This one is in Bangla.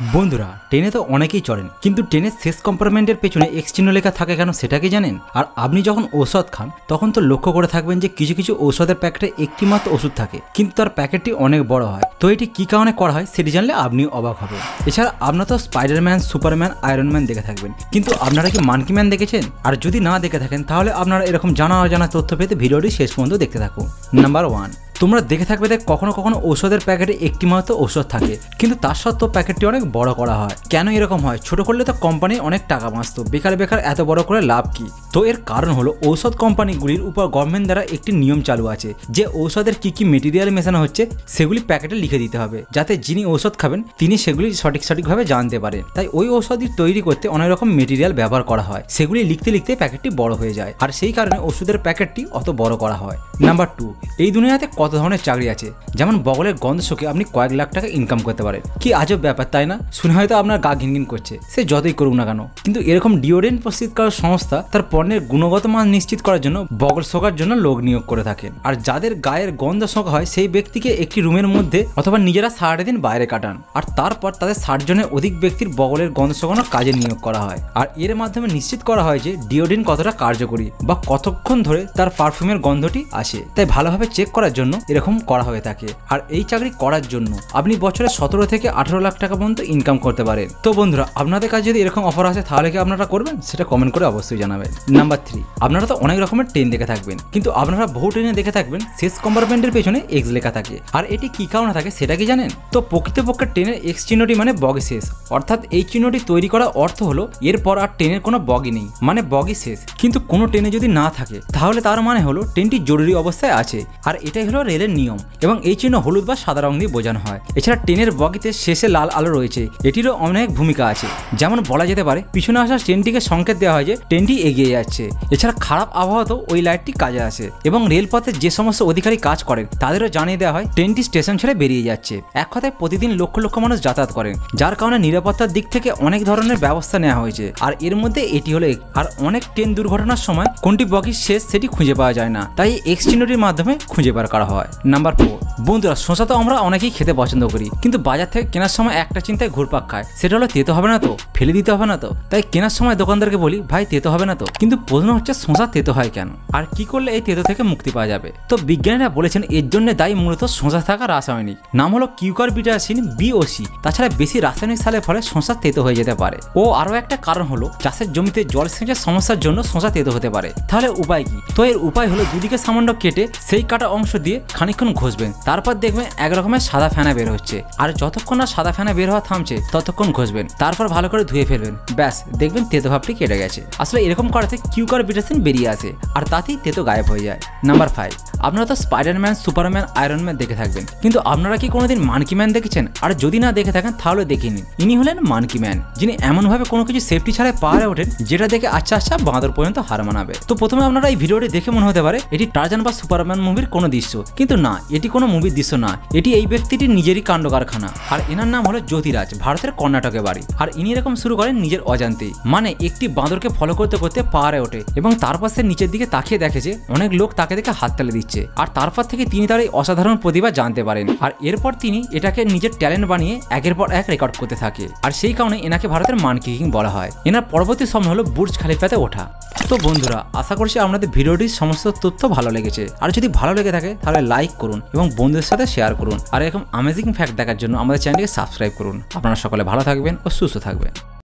বন্ধুরা, ট্রেনে তো অনেকেই চড়েন, কিন্তু ট্রেনের শেষ কম্পার্টমেন্টের পেছনে এক্স চিহ্ন লেখা থাকে কেন সেটা কি জানেন? আর আপনি যখন ঔষধ খান, তখন তো লক্ষ্য করে থাকবেন যে কিছু কিছু ঔষধের প্যাকেটে একটি মাত্র ওষুধ থাকে, কিন্তু তার প্যাকেটটি অনেক বড় হয়। তো এটি কী কারণে করা হয় সেটি জানলে আপনি অবাক হবেন। এছাড়া আপনারা তো স্পাইডারম্যান, সুপারম্যান আয়রন ম্যান দেখে থাকবেন, কিন্তু আপনারা কি মানকি ম্যান দেখেছেন? আর যদি না দেখে থাকেন, তাহলে আপনারা এরকম জানা অজানা তথ্য পেতে ভিডিওটি শেষ পর্যন্ত দেখতে থাকুন। Number one. তোমরা দেখে থাকবে যে কখনো কখনো ওষুধের প্যাকেটে একটি মাত্র ওষুধ থাকে। কিন্তু তার সত্ত্বেও প্যাকেটটি অনেক বড় করা হয়। কেন এরকম হয়? ছোট করলে তো কোম্পানি অনেক টাকা বাঁচতো। বেকার বেকার এত বড় করে লাভ কি? তো এর কারণ হলো ঔষধ কোম্পানিগুলির উপর গভর্নমেন্ট দ্বারা একটি নিয়ম চালু আছে, যে ঔষধের কি কি মেটেরিয়াল মেশানো হচ্ছে সেগুলি প্যাকেটে লিখে দিতে হবে, যাতে যিনি ঔষধ খাবেন তিনি সেগুলি সঠিক সঠিকভাবে জানতে পারেন তাই ওই ঔষধই তৈরি করতে অনেক রকম মেটেরিয়াল ব্যবহার করা হয়, সেগুলি লিখতে লিখতে প্যাকেটটি বড় হয়ে যায়, আর সেই কারণে ওষুধের প্যাকেটটি অত বড় করা হয়। নাম্বার টু এই দুনিয়াতে কত ধরনের চাকরি আছে? যেমন বগলের গন্ধ শোকে আপনি কয়েক লাখ টাকা ইনকাম করতে পারেন। কি আজব ব্যাপার, তাই না? শুনে হয়তো আপনার গা ঘিনঘিন করছে, সে যতই করুক না কেন। কিন্তু এরকম ডিওডেন্ট প্রস্তুতকারক সংস্থা তার পণ্যের গুণগত মান নিশ্চিত করার জন্য বগল শোকার জন্য লোক নিয়োগ করে থাকেন। আর যাদের গায়ের গন্ধ শোকা হয়, সেই ব্যক্তিকে একটি রুমের মধ্যে অথবা নিজেরা সারাটা দিন বাইরে কাটান। আর তারপর তাদের ষাট জনের অধিক ব্যক্তির বগলের গন্ধ শোকানোর কাজে নিয়োগ করা হয়। আর এর মাধ্যমে নিশ্চিত করা হয় যে ডিওডিন কতটা কার্যকরী বা কতক্ষণ ধরে তার পারফিউমের গন্ধটি আসে। তাই ভালোভাবে চেক করার জন্য এরকম করা হয়ে থাকে। আর এই চাকরি করার জন্য আপনি বছরে সতেরো থেকে আঠারো লাখ টাকা পর্যন্ত ইনকাম করতে পারেন। তো বন্ধুরা, আপনাদের কাছে যদি এরকম অফার আসে, তাহলে কি আপনারা করবেন? সেটা কমেন্ট করে অবশ্যই জানাবেন। নাম্বার থ্রি আপনারা তো অনেক রকমের ট্রেন দেখে থাকবেন। কিন্তু আপনারা বহু ট্রেনে দেখে থাকবেন, শেষ কম্পার্টমেন্টের পেছনে এক্স লেখা থাকে। আর এটি কি কারণে থাকে সেটা কি জানেন? তো প্রকৃতপক্ষে ট্রেনের এক্স চিহ্নটি মানে বগি শেষ। অর্থাৎ এই চিহ্নটি তৈরি করার অর্থ হলো, এরপর আর ট্রেনের কোনো বগি নেই মানে বগি শেষ। কিন্তু কোনো ট্রেনে যদি না থাকে, তাহলে তার মানে হলো ট্রেনটি জরুরি অবস্থায় আছে। আর এটাই হলো রেলের নিয়ম, এবং এই চিহ্ন হলুদ বা সাদা রং দিয়ে বোঝানো হয়। এছাড়া ট্রেনের বগিতে শেষে লাল আলো রয়েছে। এটিরও অনেক ভূমিকা আছে। যেমন বলা যেতে পারে, পিছনে আসা ট্রেনটিকে সংকেত দেওয়া হয় যে ট্রেনটি এগিয়ে যাচ্ছে এছাড়া খারাপ আবহাওয়াতেও ওই লাইটটি কাজে আসে। এবং রেলপথে যে সমস্ত অধিকারী কাজ করে, তাদেরও জানিয়ে দেওয়া হয়, ট্রেনটি স্টেশন ছেড়ে বেরিয়ে যাচ্ছে। এক কথায় প্রতিদিন লক্ষ লক্ষ মানুষ যাতায়াত করেন যার কারণে নিরাপত্তার দিক থেকে অনেক ধরনের ব্যবস্থা নেওয়া হয়েছে। আর এর মধ্যে এটি হলো আর অনেক ট্রেন দুর্ঘটনার সময় কোনটি বগির শেষ সেটি খুঁজে পাওয়া যায় না। তাই এক্স মাধ্যমে খুঁজে বার করা হয়। নাম্বার ফোর বন্ধুরা শশা তো আমরা অনেকেই খেতে পছন্দ করি, কিন্তু বাজার থেকে কেনার সময় একটা চিন্তায় ঘুরপাক খায়। সেটা হলো, তেতো হবে না তো? ফেলে দিতে হবে না তো? তাই কেনার সময় দোকানদারকে বলি, ভাই, তেতো হবে না তো? কিন্তু প্রশ্ন হচ্ছে শশা তেতো হয় কেন? আর কি করলে এই তেতো থেকে মুক্তি পাওয়া যাবে? তো বিজ্ঞানীরা বলেছেন এর জন্য দায়ী মূলত শশা থাকা রাসায়নিক। নাম হলো কিউকার বিটাসিন বিওসি তাছাড়া বেশি রাসায়নিক সালের ফলে শশা তেতো হয়ে যেতে পারে। ও আরও একটা কারণ হলো চাষের জমিতে জল সেচের সমস্যার জন্য শশা তেতো হতে পারে। তাহলে উপায় কি? তো এর উপায় হলো দুদিকে সামান্য কেটে সেই কাটা অংশ দিয়ে খানিকক্ষণ ঘষবেন। তারপর দেখবেন এক রকমের সাদা ফেনা বের হচ্ছে। আর যতক্ষণ না সাদা ফেনা বের হওয়া থামছে, ততক্ষণ ঘষবেন। তারপর ভালো করে ধুয়ে ফেলবেন। ব্যাস, দেখবেন তেতো ভাবটি কেটে গেছে। আসলে এরকম করাতে কিউকার বিটাসিন বেরিয়ে আসে, আর তাতেই তেতো গায়েব হয়ে যায়। নাম্বার ফাইভ আপনারা তো স্পাইডারম্যান সুপারম্যান আয়রন ম্যান দেখে থাকবেন। কিন্তু আপনারা কি কোনোদিন মানকি ম্যান দেখেছেন? আর যদি না দেখে থাকেন, তাহলে দেখে নিন। ইনি হলেন মানকি ম্যান যিনি এমনভাবে কোনো কিছু সেফটি ছাড়াই পাহাড়ে ওঠেন, যেটা দেখে আচ্ছা আচ্ছা বাঁদর পর্যন্ত হার মানাবে। তো প্রথমে আপনারা এই ভিডিওটি দেখে মনে হতে পারে, এটি টার্জান বা সুপারম্যান মুভির কোনো দৃশ্য। কিন্তু না, এটি কোনো মুভির দৃশ্য না। এটি এই ব্যক্তিটির নিজেরই কাণ্ড কারখানা আর এনার নাম হলো জ্যোতিরাজ, ভারতের কর্ণাটকে বাড়ি। আর ইনি এরকম শুরু করেন নিজের অজান্তেই। মানে একটি বাঁদরকে ফলো করতে করতে পাহাড়ে ওঠে এবং তারপর সে নিচের দিকে তাকিয়ে দেখে যে অনেক লোক তাকে দেখে হাততালি দিচ্ছে। আর তারপর থেকে তিনি তার এই অসাধারণ প্রতিভা জানতে পারেন। আর এরপর তিনি এটাকে নিজের ট্যালেন্ট বানিয়ে একের পর এক রেকর্ড করতে থাকে। আর সেই কারণে এনাকে ভারতের মানকি কিং বলা হয়। এনার পরবর্তী স্বপ্ন হলো বুর্জ খালিফাতে ওঠা। তো বন্ধুরা, আশা করছি আপনাদের ভিডিওটির সমস্ত তথ্য ভালো লেগেছে। আর যদি ভালো লেগে থাকে, তাহলে লাইক করুন এবং বন্ধুদের সাথে শেয়ার করুন। আর এরকম আমেজিং ফ্যাক্ট দেখার জন্য আমাদের চ্যানেলকে সাবস্ক্রাইব করুন। আপনারা সকলে ভালো থাকবেন ও সুস্থ থাকবেন।